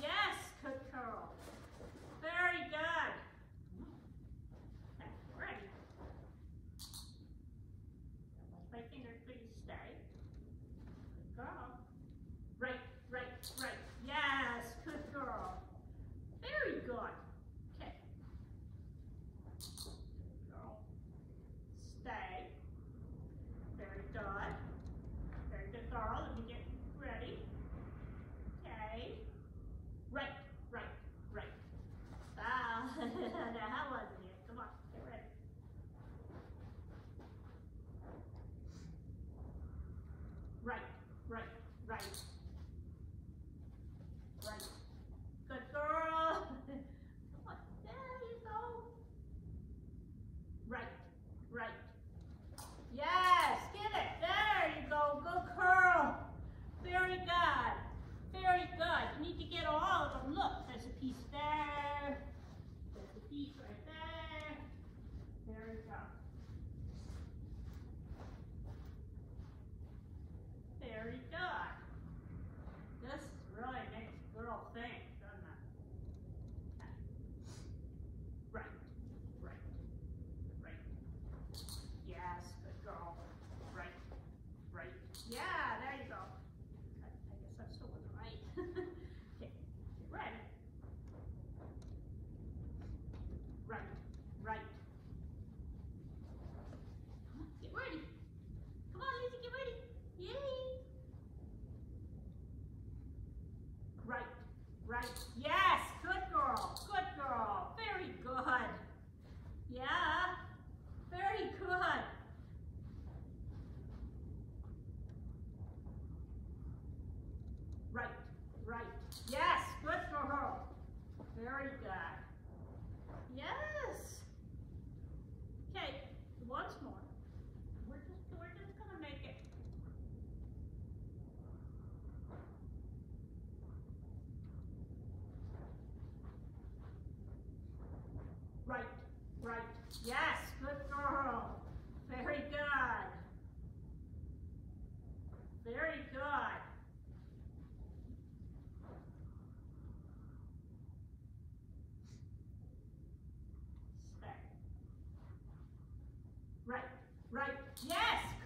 Yes. Right, right. Yes, good girl. Very good. Yes. Okay, once more. We're just, we're just gonna make it. Right, right. Yes, good girl. Very good. Very good. Right. Yes.